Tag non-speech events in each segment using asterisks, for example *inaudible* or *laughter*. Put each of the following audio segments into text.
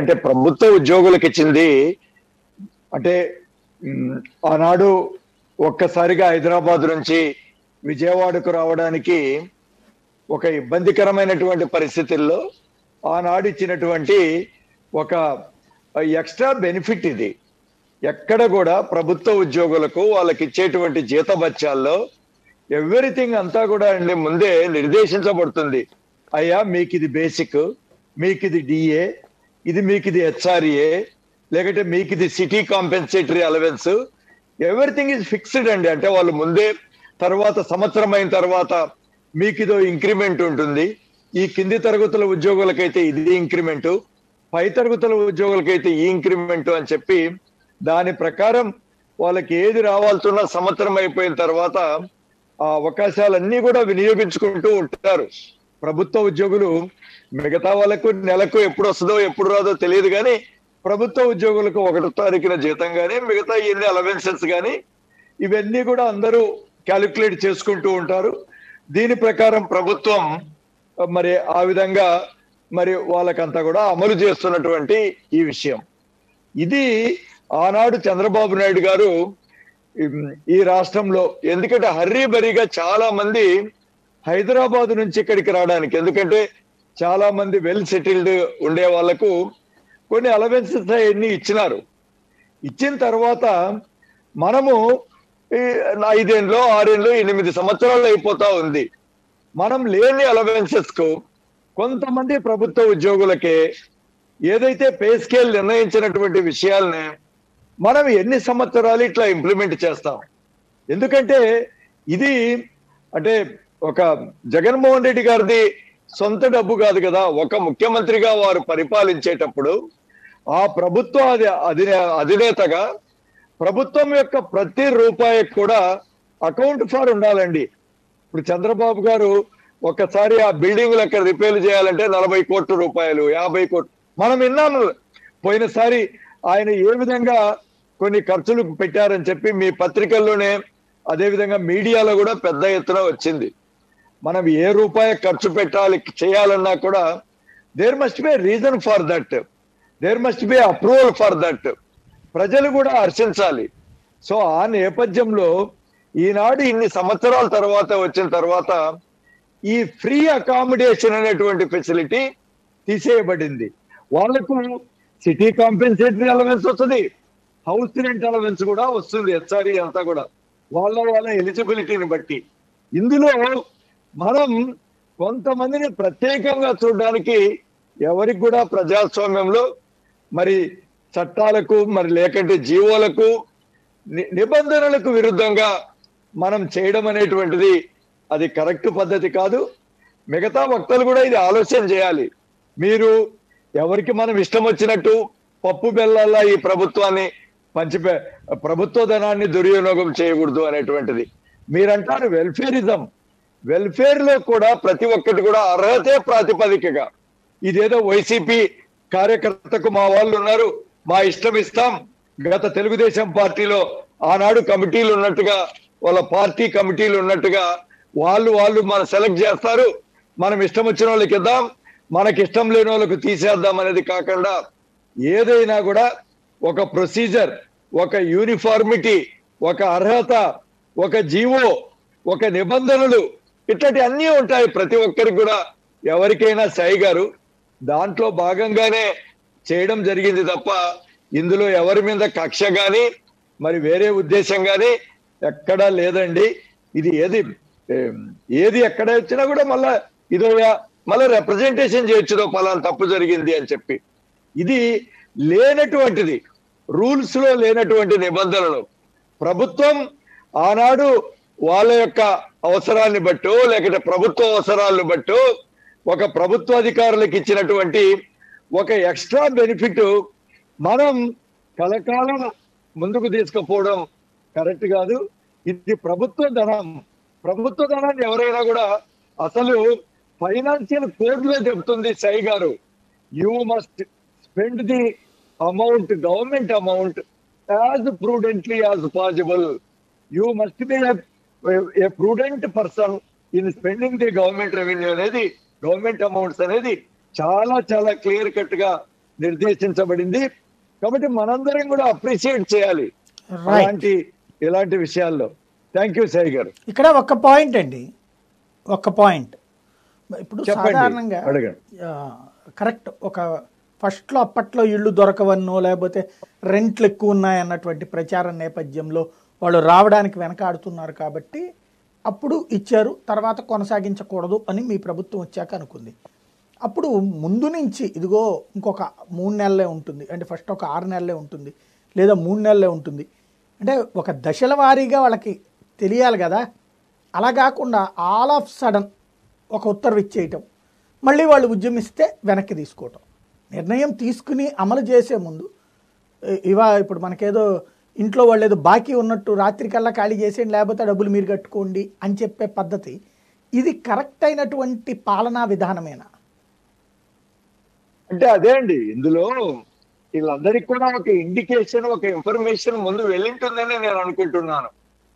అంటే ప్రభుత్వ ఉద్యోగులకు ఇచ్చింది అంటే ఆనాడు ఒక్కసారిగా హైదరాబాద్ నుంచి విజయవాడకు రావడానికి ఒక ఇబ్బందికరమైనటువంటి పరిస్థితుల్లో ఆనాడు ఇచ్చినటువంటి ఒక ఎక్స్ట్రా బెనిఫిట్ ఇది. ఎక్కడ కూడా ప్రభుత్వ ఉద్యోగులకు వాళ్ళకి ఇచ్చేటువంటి జీతభత్యాల్లో ఎవ్రీథింగ్ అంతా కూడా అండి ముందే నిర్దేశించబడుతుంది. అయ్యా మీకు ఇది బేసిక్ మీకు ఇది డిఏ ఇది మీకు ఇది హెచ్ఆర్ఏ లేకపోతే మీకు ఇది city compensatory allowance everything is fixed అండి. అంటే వాళ్ళు ముందే తర్వాత సంవత్సరం అయిన తర్వాత మీకు ఇదో ఇంక్రిమెంట్ ఉంటుంది. ఈ కింది తరగతుల ఉద్యోగులకైతే ఇది ఇంక్రిమెంట్ పై తరగతుల ఉద్యోగులకైతే ఈ ఇంక్రిమెంట్ అని చెప్పి దాని ప్రకారం వాళ్ళకి ఏది రావాల్సిన సంవత్సరం అయిపోయిన తర్వాత ఆ అవకాశాలన్నీ కూడా వినియోగించుకుంటూ ఉంటారు. ప్రభుత్వ ఉద్యోగులు మిగతా వాళ్ళకు నెలకు ఎప్పుడు వస్తుందో ఎప్పుడు రాదో తెలియదు కానీ ప్రభుత్వ ఉద్యోగులకు ఒకటో తారీఖున జీతం కానీ మిగతా ఎన్ని అలవెన్సెస్ కానీ ఇవన్నీ కూడా అందరూ క్యాలిక్యులేట్ చేసుకుంటూ ఉంటారు. దీని ప్రకారం ప్రభుత్వం మరి ఆ విధంగా మరి వాళ్ళకంతా కూడా అమలు చేస్తున్నటువంటి ఈ విషయం. ఇది ఆనాడు చంద్రబాబు నాయుడు గారు ఈ రాష్ట్రంలో ఎందుకంటే హర్రీ బరీగా చాలా మంది హైదరాబాద్ నుంచి ఇక్కడికి రావడానికి. ఎందుకంటే చాలా మంది వెల్ సెటిల్డ్ ఉండే వాళ్ళకు కొన్ని అలవెన్సెస్ అవన్నీ ఇచ్చినారు. ఇచ్చిన తర్వాత మనము ఐదేళ్ళు ఆరేళ్ళు ఎనిమిది సంవత్సరాలు అయిపోతా ఉంది. మనం లేని అలవెన్సెస్కు కొంతమంది ప్రభుత్వ ఉద్యోగులకే ఏదైతే పే స్కేల్ నిర్ణయించినటువంటి విషయాల్ని మనం ఎన్ని సంవత్సరాలు ఇట్లా ఇంప్లిమెంట్ చేస్తాం? ఎందుకంటే ఇది అంటే ఒక జగన్మోహన్ రెడ్డి గారిది సొంత డబ్బు కాదు కదా ఒక ముఖ్యమంత్రిగా వారు పరిపాలించేటప్పుడు ఆ ప్రభుత్వ అధినే అధినేతగా ప్రభుత్వం యొక్క ప్రతి రూపాయికి కూడా అకౌంట్ ఫార్ ఉండాలండి. ఇప్పుడు చంద్రబాబు గారు ఒకసారి ఆ బిల్డింగ్లు అక్కడ రిపేర్లు చేయాలంటే నలభై కోట్ల రూపాయలు యాభై కోట్లు. మనం విన్నాము పోయినసారి ఆయన ఏ విధంగా కొన్ని ఖర్చులు పెట్టారని చెప్పి మీ పత్రికల్లోనే అదేవిధంగా మీడియాలో కూడా పెద్ద ఎత్తున వచ్చింది. మనం ఏ రూపాయి ఖర్చు పెట్టాలి చేయాలన్నా కూడా there must be reason for that there must be approval for that ప్రజలు కూడా హర్షించాలి. సో ఆ నేపథ్యంలో ఈనాడు ఇన్ని సంవత్సరాల తర్వాత వచ్చిన తర్వాత ఈ ఫ్రీ అకామిడేషన్ అనేటువంటి ఫెసిలిటీ తీసేయబడింది. వాళ్ళకు సిటీ కాంపెన్సేటరీ అలవెన్స్ వస్తుంది. హౌస్ రెంట్ అలవెన్స్ కూడా వస్తుంది. హెచ్ఆర్ఈ అంతా కూడా. వాళ్ళ వాళ్ళ ఎలిజిబిలిటీని బట్టి. ఇందులో మనం కొంతమందిని ప్రత్యేకంగా చూడడానికి ఎవరికి కూడా ప్రజాస్వామ్యంలో మరి చట్టాలకు మరి లేకంటే జీవోలకు ని- నిబంధనలకు విరుద్ధంగా మనం చేయడం అనేటువంటిది అది కరెక్ట్ పద్ధతి కాదు. మిగతా వక్తలు కూడా ఇది ఆలోచన చేయాలి. మీరు ఎవరికి మనం ఇష్టం వచ్చినట్టు పప్పు బెల్లల్లా ఈ ప్రభుత్వాన్ని మంచి ప్రభుత్వ ధనాన్ని దుర్వినియోగం చేయకూడదు అనేటువంటిది. మీరంటారు వెల్ఫేరిజం. వెల్ఫేర్లో కూడా ప్రతి ఒక్కటి కూడా అర్హతే ప్రాతిపదికగా. ఇదేదో వైసీపీ కార్యకర్తకు మా వాళ్ళు ఉన్నారు మా ఇష్టం ఇస్తాం. గత తెలుగుదేశం పార్టీలో ఆనాడు కమిటీలు ఉన్నట్టుగా వాళ్ళ పార్టీ కమిటీలు ఉన్నట్టుగా వాళ్ళు వాళ్ళు మనం సెలెక్ట్ చేస్తారు. మనం ఇష్టం వచ్చిన వాళ్ళకి ఇద్దాం మనకి ఇష్టం లేని వాళ్ళకి తీసేద్దాం అనేది కాకుండా ఏదైనా కూడా ఒక ప్రొసీజర్ ఒక యూనిఫార్మిటీ ఒక అర్హత ఒక జీవో ఒక నిబంధనలు ఇట్లాంటి అన్నీ ఉంటాయి ప్రతి ఒక్కరికి కూడా. ఎవరికైనా సాయి గారు దాంట్లో భాగంగానే చేయడం జరిగింది తప్ప ఇందులో ఎవరి మీద కక్ష గాని మరి వేరే ఉద్దేశం గాని ఎక్కడా లేదండి. ఇది ఏది ఏది ఎక్కడ వచ్చినా కూడా మళ్ళా ఇదో మళ్ళీ రిప్రజెంటేషన్ చేయొచ్చుదో పలానా తప్పు జరిగింది అని చెప్పి. ఇది లేనటువంటిది రూల్స్లో లేనటువంటి నిబంధనలు. ప్రభుత్వం ఆనాడు వాళ్ళ యొక్క అవసరాన్ని బట్టో లేకపోతే ప్రభుత్వ అవసరాలను బట్టో ఒక ప్రభుత్వ అధికారులకు ఇచ్చినటువంటి ఒక ఎక్స్ట్రా బెనిఫిట్ మనం కలకాలం ముందుకు తీసుకుపోవడం కరెక్ట్ కాదు. ఇది ప్రభుత్వ ధనం. ప్రభుత్వ ధనాన్ని ఎవరైనా కూడా అసలు ఫైనాన్షియల్ కోర్టులో చెబుతుంది చెప్తుంది సై గారు. You must spend the amount government amount as prudently as possible you must be a prudent person in spending the government revenue అనేది గవర్నమెంట్ అమౌంట్స్ అనేది చాలా చాలా క్లియర్ కట్గా నిర్దేశించబడింది. కాబట్టి మనందరం కూడా అప్రిషియేట్ చేయాలి అలాంటి ఇలాంటి విషయాల్లో. థ్యాంక్ యూ సాయి గారు. ఇక్కడ ఒక పాయింట్ అండి. ఒక పాయింట్ ఇప్పుడు. సాధారణంగా. కరెక్ట్ ఒక ఫస్ట్లో అప్పట్లో ఇళ్ళు దొరకవన్నో లేకపోతే రెంట్లు ఎక్కువ ఉన్నాయి అన్నటువంటి ప్రచారం నేపథ్యంలో వాళ్ళు రావడానికి వెనకాడుతున్నారు కాబట్టి అప్పుడు ఇచ్చారు తర్వాత కొనసాగించకూడదు అని మీ ప్రభుత్వం వచ్చాక అనుకుంది. అప్పుడు ముందు నుంచి ఇదిగో ఇంకొక మూడు నెలలే ఉంటుంది అంటే ఫస్ట్ ఒక ఆరు నెలలే ఉంటుంది లేదా మూడు నెలలే ఉంటుంది. అంటే ఒక దశల వారీగా వాళ్ళకి తెలియాలి కదా. అలా కాకుండా ఆల్ ఆఫ్ సడన్ ఒక ఉత్తర్వు ఇచ్చేయటం మళ్ళీ వాళ్ళు ఉద్యమిస్తే వెనక్కి తీసుకోవటం. నిర్ణయం తీసుకుని అమలు చేసే ముందు ఇవా ఇప్పుడు మనకేదో ఇంట్లో వాళ్ళు ఏదో బాకీ ఉన్నట్టు రాత్రికల్లా ఖాళీ చేసేయండి లేకపోతే డబ్బులు మీరు కట్టుకోండి అని చెప్పే పద్ధతి. ఇది కరెక్ట్ అయినటువంటి పాలనా విధానమేనా? అంటే అదే అండి. ఇందులో వీళ్ళందరికీ కూడా ఒక ఇండికేషన్ ఒక ఇన్ఫర్మేషన్ ముందు వెళ్ళింటుందని నేను అనుకుంటున్నాను.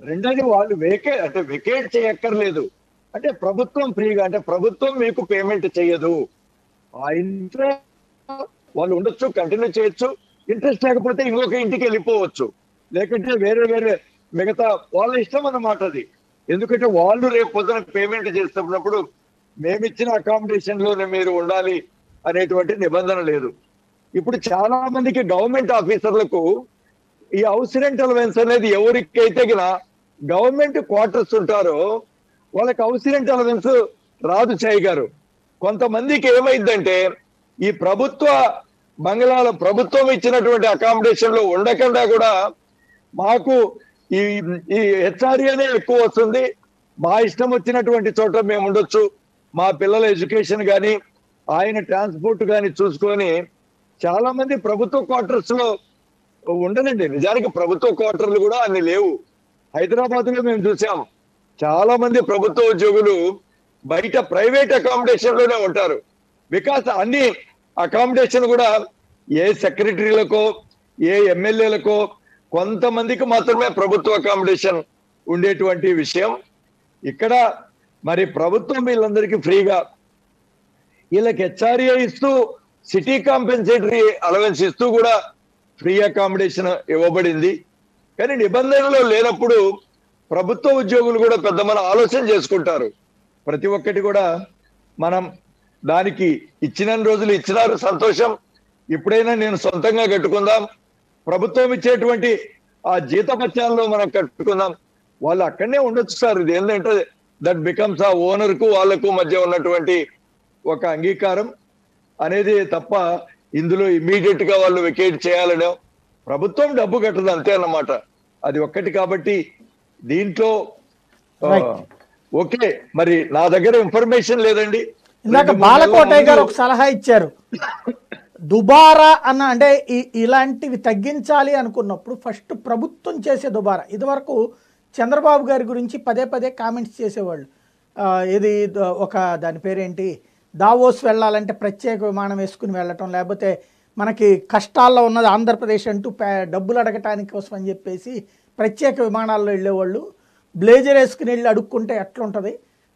రెండోది వాళ్ళు వేకే అంటే వెకేట్ చేయక్కర్లేదు. అంటే ప్రభుత్వం ఫ్రీగా అంటే ప్రభుత్వం మీకు పేమెంట్ చేయదు. ఆ ఇంట్లో వాళ్ళు ఉండొచ్చు కంటిన్యూ చేయొచ్చు. ఇంట్రెస్ట్ లేకపోతే ఇంకొక ఇంటికి వెళ్ళిపోవచ్చు. లేకుంటే వేరే వేరే మిగతా వాళ్ళ ఇష్టం అన్నమాట అది. ఎందుకంటే వాళ్ళు రేపు పొద్దున పేమెంట్ చేస్తున్నప్పుడు మేమిచ్చిన అకామిడేషన్లోనే మీరు ఉండాలి అనేటువంటి నిబంధన లేదు. ఇప్పుడు చాలా మందికి గవర్నమెంట్ ఆఫీసర్లకు ఈ హౌస్ రెంట్ అలవెన్స్ అనేది ఎవరికైతే గిన గవర్నమెంట్ క్వార్టర్స్ ఉంటారో వాళ్ళకి హౌస్ రెంట్ అలవెన్స్ రాదు చేయగారు కొంతమందికి ఏమైందంటే ఈ ప్రభుత్వ బంగ్లాల ప్రభుత్వం ఇచ్చినటువంటి అకామిడేషన్లో ఉండకుండా కూడా మాకు ఈ ఈ హెచ్ఆర్ఏనే ఎక్కువ వస్తుంది. మా ఇష్టం వచ్చినటువంటి చోట మేము ఉండొచ్చు. మా పిల్లల ఎడ్యుకేషన్ కానీ ఆయన ట్రాన్స్పోర్ట్ కానీ చూసుకొని చాలా మంది ప్రభుత్వ క్వార్టర్స్లో ఉండనండి. నిజానికి ప్రభుత్వ క్వార్టర్లు కూడా అన్ని లేవు. హైదరాబాద్లో మేము చూసాం. చాలా మంది ప్రభుత్వ ఉద్యోగులు బయట ప్రైవేట్ అకామిడేషన్లోనే ఉంటారు. బికాస్ అన్ని అకామిడేషన్ కూడా ఏ సెక్రటరీలకో ఏ ఎమ్మెల్యేలకో కొంతమందికి మాత్రమే ప్రభుత్వ అకామిడేషన్ ఉండేటువంటి విషయం. ఇక్కడ మరి ప్రభుత్వం వీళ్ళందరికీ ఫ్రీగా వీళ్ళకి హెచ్ఆర్ఏ ఇస్తూ సిటీ కాంపెన్సేటరీ అలవెన్స్ ఇస్తూ కూడా ఫ్రీ అకామిడేషన్ ఇవ్వబడింది. కానీ నిబంధనలు లేనప్పుడు ప్రభుత్వ ఉద్యోగులు కూడా పెద్ద మన ఆలోచన చేసుకుంటారు. ప్రతి ఒక్కటి కూడా మనం దానికి ఇచ్చిన రోజులు ఇచ్చినారు సంతోషం. ఇప్పుడైనా నేను సొంతంగా కట్టుకుందాం. ప్రభుత్వం ఇచ్చేటువంటి ఆ జీతపత్యాల్లో మనం కట్టుకుందాం. వాళ్ళు అక్కడనే ఉండొచ్చు సార్. ఇది ఏంటంటే దట్ బికమ్స్ ఆ ఓనర్కు వాళ్ళకు మధ్య ఉన్నటువంటి ఒక అంగీకారం అనేది తప్ప ఇందులో ఇమీడియట్గా వాళ్ళు వెకేట్ చేయాలనో ప్రభుత్వం డబ్బు కట్టదు అంతే అన్నమాట. అది ఒక్కటి కాబట్టి దీంట్లో. ఓకే. మరి నా దగ్గర ఇన్ఫర్మేషన్ లేదండి. ఇందాక బాలకోటయ్య గారు ఒక సలహా ఇచ్చారు. *laughs* దుబారా అన్న అంటే ఇలాంటివి తగ్గించాలి అనుకున్నప్పుడు ఫస్ట్ ప్రభుత్వం చేసే దుబారా. ఇదివరకు చంద్రబాబు గారి గురించి పదే పదే కామెంట్స్ చేసేవాళ్ళు. ఇది ఒక దాని పేరేంటి? దావోస్ వెళ్ళాలంటే ప్రత్యేక విమానం వేసుకుని వెళ్ళటం లేకపోతే మనకి కష్టాల్లో ఉన్నది ఆంధ్రప్రదేశ్ అంటూ డబ్బులు అడగటానికి కోసం అని చెప్పేసి ప్రత్యేక విమానాల్లో వెళ్ళేవాళ్ళు. బ్లేజర్ వేసుకుని వెళ్ళి అడుక్కుంటే ఎట్లుంటుంది?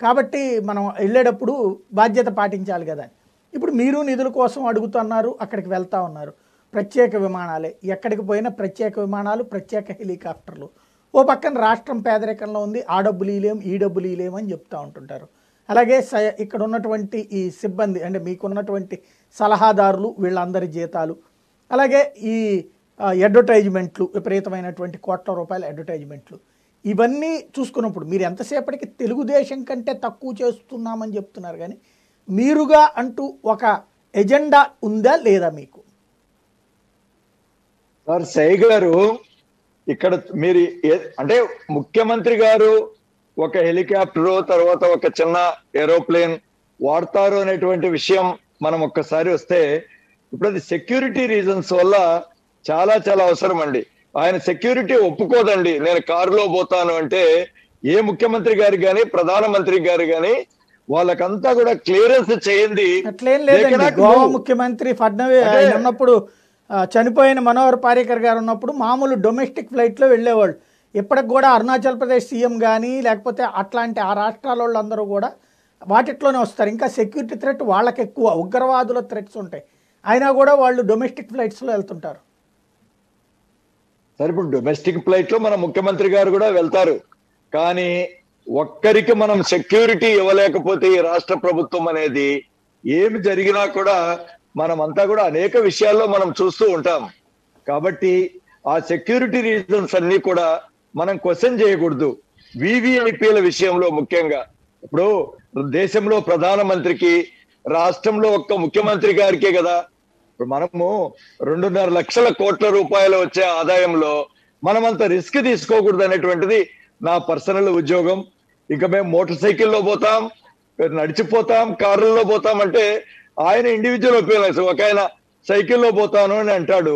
కాబట్టి మనం వెళ్ళేటప్పుడు బాధ్యత పాటించాలి కదా అని. ఇప్పుడు మీరు నిధుల కోసం అడుగుతున్నారు అక్కడికి వెళ్తా ఉన్నారు. ప్రత్యేక విమానాలే. ఎక్కడికి పోయినా ప్రత్యేక విమానాలు ప్రత్యేక హెలికాప్టర్లు. ఓ పక్కన రాష్ట్రం పేదరికంలో ఉంది ఆ డబ్బులు ఇలేం ఈ డబ్బులు ఇలేం అని చెప్తూ ఉంటుంటారు. అలాగే స ఇక్కడ ఉన్నటువంటి ఈ సిబ్బంది అంటే మీకున్నటువంటి సలహాదారులు వీళ్ళందరి జీతాలు. అలాగే ఈ అడ్వర్టైజ్మెంట్లు విపరీతమైనటువంటి కోట్ల రూపాయల అడ్వర్టైజ్మెంట్లు. ఇవన్నీ చూసుకున్నప్పుడు మీరు ఎంతసేపటికి తెలుగుదేశం కంటే తక్కువ చేస్తున్నామని చెప్తున్నారు కానీ మీరుగా అంటూ ఒక ఎజెండా ఉందా లేదా మీకు? సార్ సై గారు ఇక్కడ మీరు ఏ- అంటే ముఖ్యమంత్రి గారు ఒక హెలికాప్టర్ తర్వాత ఒక చిన్న ఏరోప్లేన్ వాడతారు అనేటువంటి విషయం మనం ఒక్కసారి వస్తే ఇప్పుడు అది సెక్యూరిటీ రీజన్స్ వల్ల చాలా చాలా అవసరం అండి. ఆయన సెక్యూరిటీ ఒప్పుకోదండి. నేను కారులో పోతాను అంటే ఏ ముఖ్యమంత్రి గారు కానీ ప్రధానమంత్రి గారు కానీ వాళ్ళకంతా కూడా క్లియరెన్స్ చేయండి. అట్లేం లేదండి. గోవా ముఖ్యమంత్రి ఫడ్నవీస్ ఉన్నప్పుడు చనిపోయిన మనోహర్ పారేకర్ గారు ఉన్నప్పుడు మామూలు డొమెస్టిక్ ఫ్లైట్లో వెళ్ళేవాళ్ళు. ఇప్పటికి కూడా అరుణాచల్ ప్రదేశ్ సీఎం కానీ లేకపోతే అట్లాంటి ఆ రాష్ట్రాల వాళ్ళందరూ కూడా వాటిట్లోనే వస్తారు. ఇంకా సెక్యూరిటీ థ్రెట్ వాళ్ళకి ఎక్కువ ఉగ్రవాదుల థ్రెట్స్ ఉంటాయి. అయినా కూడా వాళ్ళు డొమెస్టిక్ ఫ్లైట్స్లో వెళ్తుంటారు. సరే ఇప్పుడు డొమెస్టిక్ ఫ్లైట్లో మన ముఖ్యమంత్రి గారు కూడా వెళ్తారు. కానీ ఒక్కరికి మనం సెక్యూరిటీ ఇవ్వలేకపోతే ఈ రాష్ట్ర ప్రభుత్వం అనేది ఏమి జరిగినా కూడా మనమంతా కూడా అనేక విషయాల్లో మనం చూస్తూ ఉంటాం. కాబట్టి ఆ సెక్యూరిటీ రీజన్స్ అన్ని కూడా మనం క్వశ్చన్ చేయకూడదు. వివిఐపీల విషయంలో ముఖ్యంగా. ఇప్పుడు దేశంలో ప్రధానమంత్రికి రాష్ట్రంలో ఒక్క ముఖ్యమంత్రి గారికే కదా. ఇప్పుడు మనము రెండున్నర లక్షల కోట్ల రూపాయలు వచ్చే ఆదాయంలో మనం అంత రిస్క్ తీసుకోకూడదు అనేటువంటిది నా పర్సనల్ ఉద్యోగం. ఇక మేము మోటార్ సైకిల్లో పోతాం నడిచిపోతాం కారుల్లో పోతాం అంటే ఆయన ఇండివిజువల్ ఒపీనియన్స్ ఒక ఆయన సైకిల్లో పోతాను అని అంటాడు.